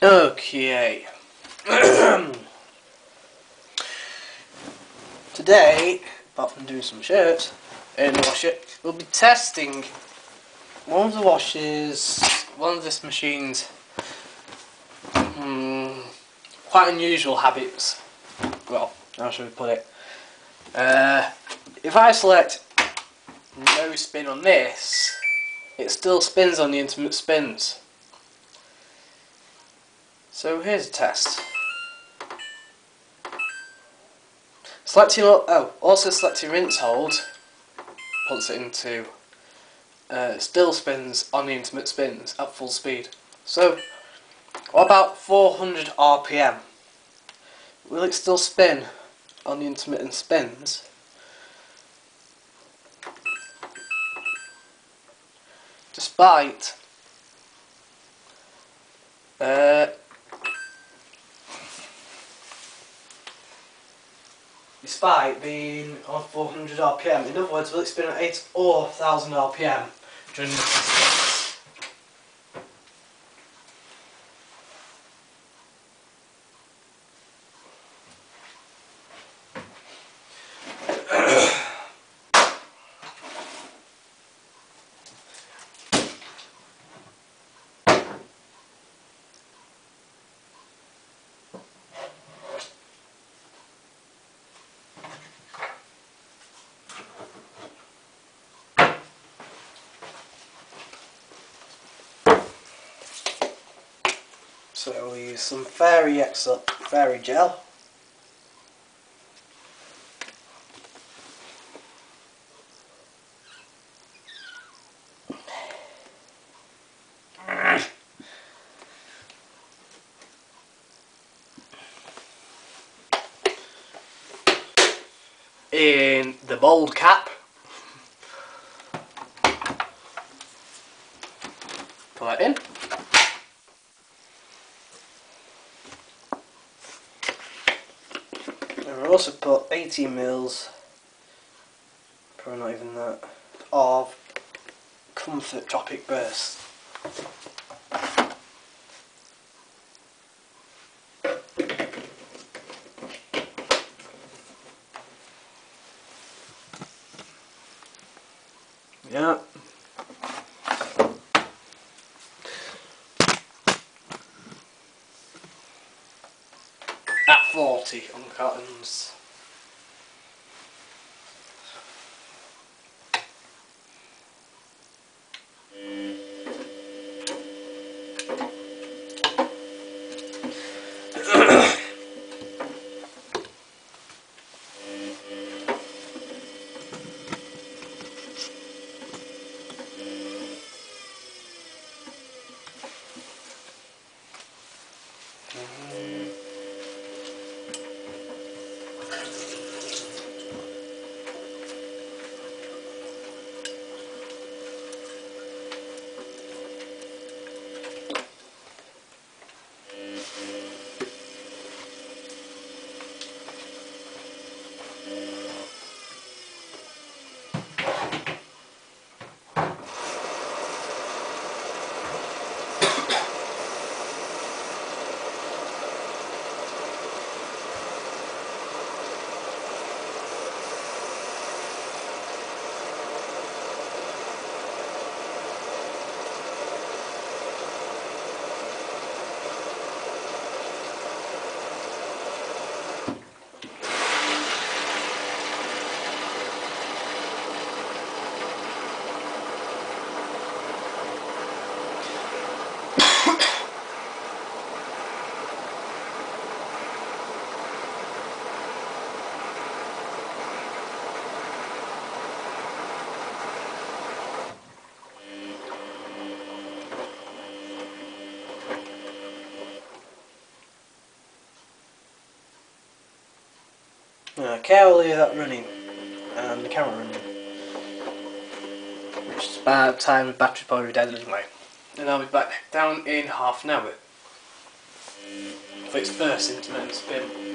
Okay. Today, apart from doing some shirts in the washer, we'll be testing one of the washers, one of this machine's hmm, quite unusual habits. Well, how should we put it? Uh, if I select no spin on this, it still spins on the intermittent spins. So here's a test. Selecting, oh, also selecting rinse hold puts it into uh, still spins on the intermittent spins at full speed. So, about 400 RPM? Will it still spin on the intermittent spins? Despite uh, despite being on 400 RPM. In other words, will it spin at 8 or 1000 RPM during the So we'll use some fairy excel fairy gel. In the bold cap. Put that in. We'll also put 18 mils, probably not even that, of Comfort Tropic Burst. Yeah. At 40 on Uh, okay, I'll leave that running and the camera running. Which is about time the battery probably dead anyway. And I'll be back down in half an hour for its first intermittent spin.